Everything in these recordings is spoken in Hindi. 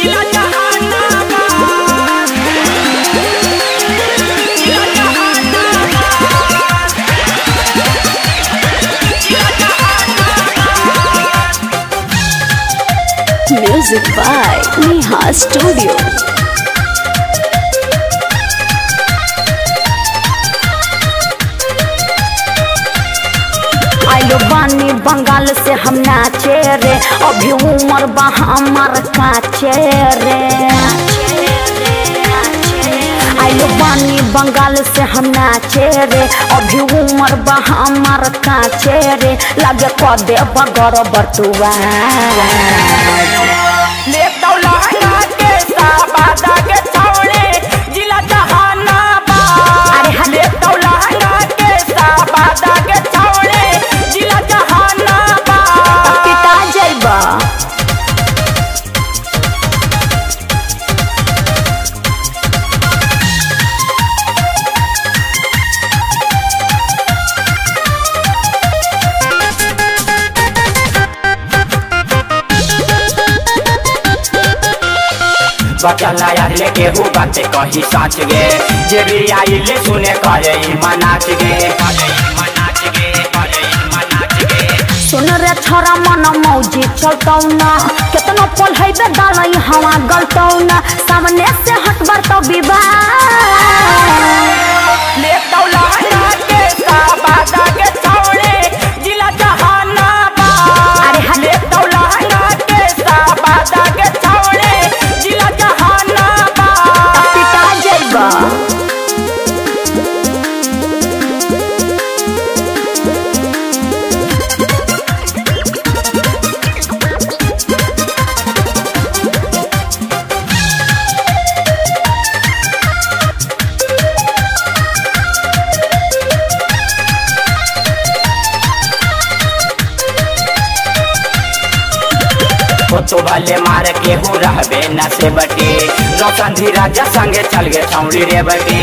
जिला जहानाबाद जिला जहानाबाद आइलो बानी बंगाल से हम नाचे रे अभी उम्र बा हमार काचे रे आइलो बानी बंगाल से हम नाचे रे अभी उम्र बा हमार काचे रे लगे कदे बगर बटुआ। बचल यार लेके हो बाते कही साच गे जे भी आई ले सुने करे मनाच गे सुन रे छोरा मन मौजी चलतौ न केतनो पल है बे डालई हवा गलतौ न सामने से हटबर तो विवाह 아. फ़ोटो वाले मार के हो रहबे न से बटे जी राजा संगे चल गे छौड़ी रे बटे।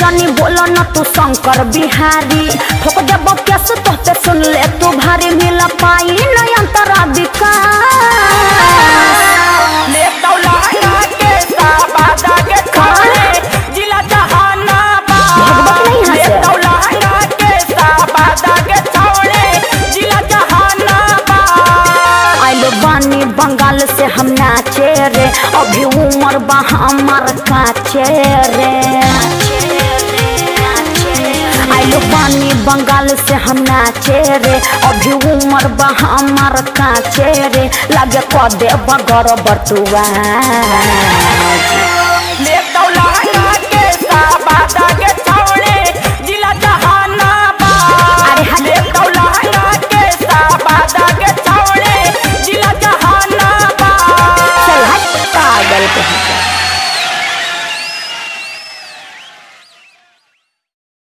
जानी बोलो न तू शंकर बिहारी। ठोक देब कैसे तोहते सुन ले तू भारी मिला पाई नहीं अंतरा विकास बानी बंगाल से हम नाचे रे। अभी उम्र बा हमार काचे रे। आइलो बानी बंगाल से हम नाचे रे। अभी उम्र बा हमार काचे रे। लगे कदे बगर बटुआ। dar el prójimo.